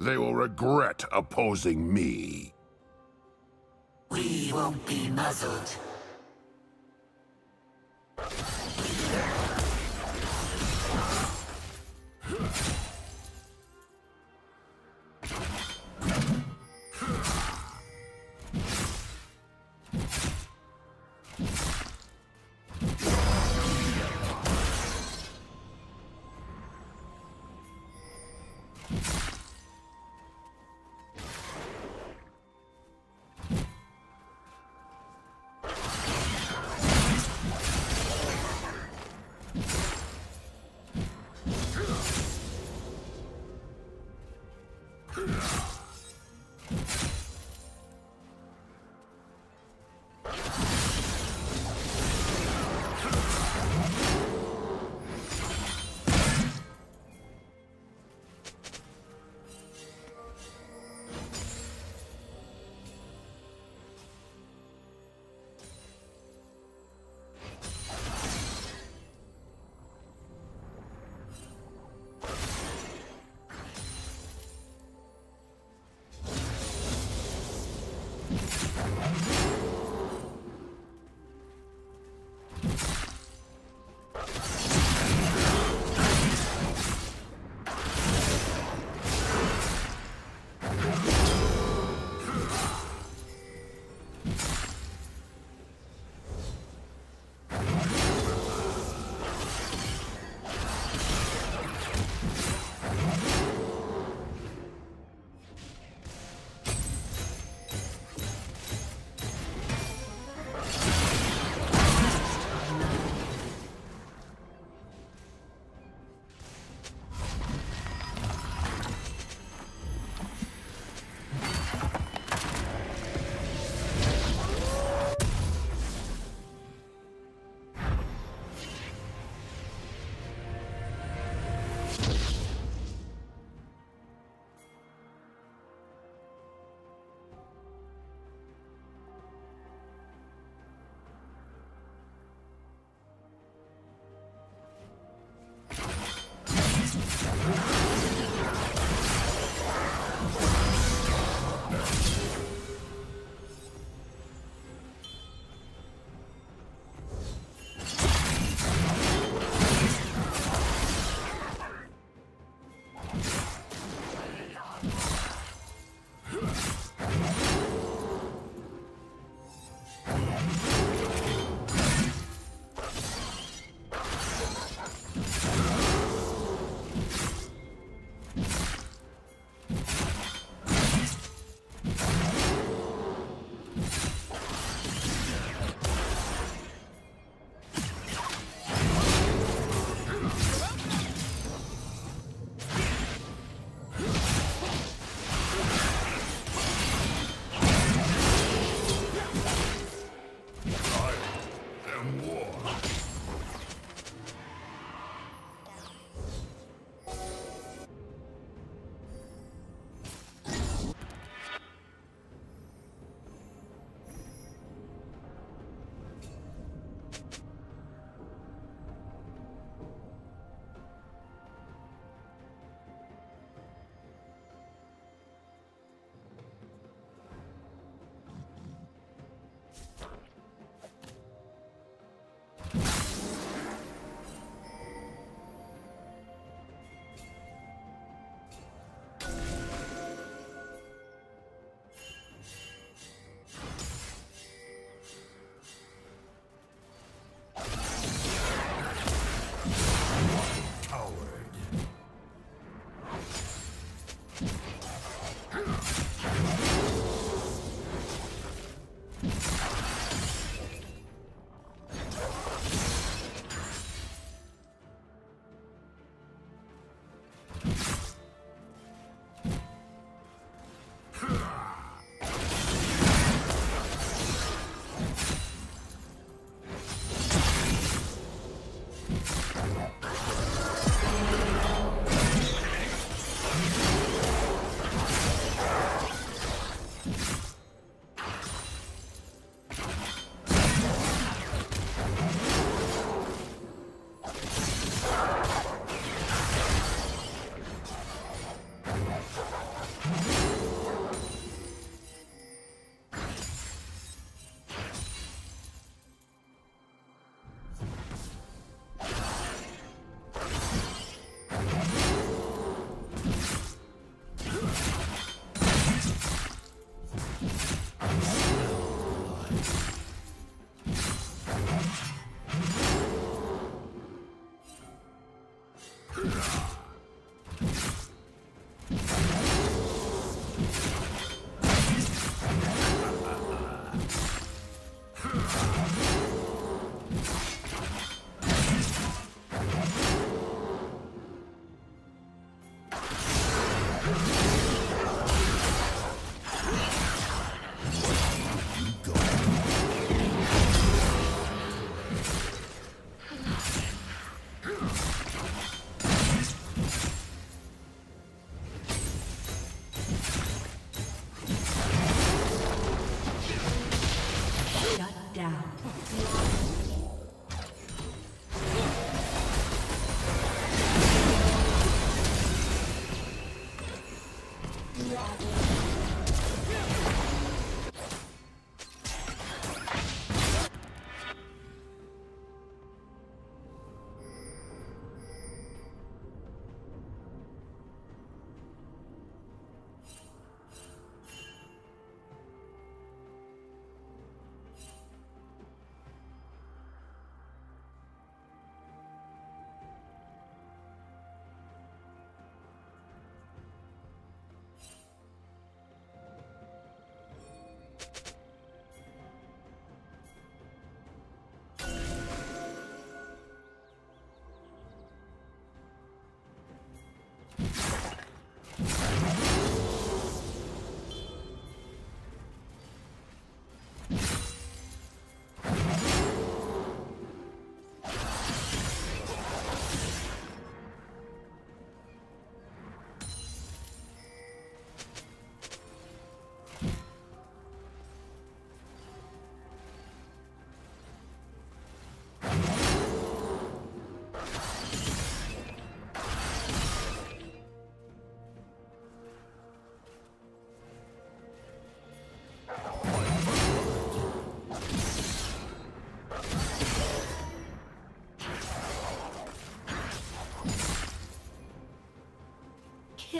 They will regret opposing me. We won't be muzzled.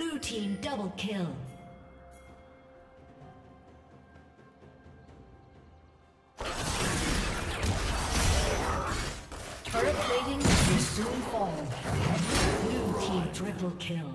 Blue team double kill. Turret plating will soon fall. Blue team triple kill.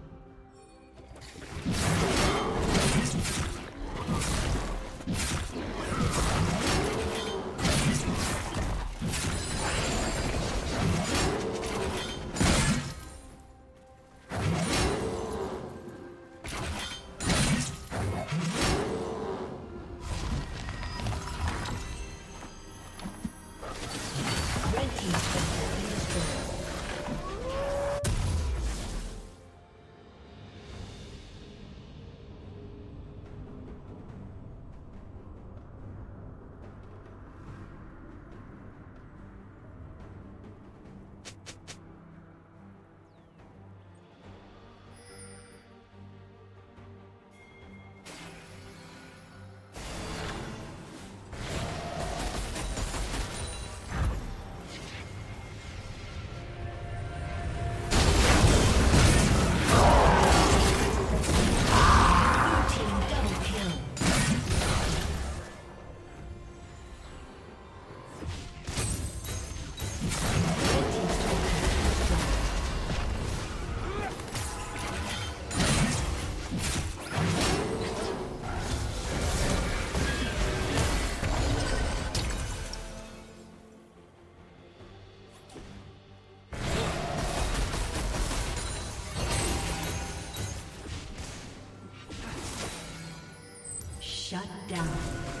Shut down.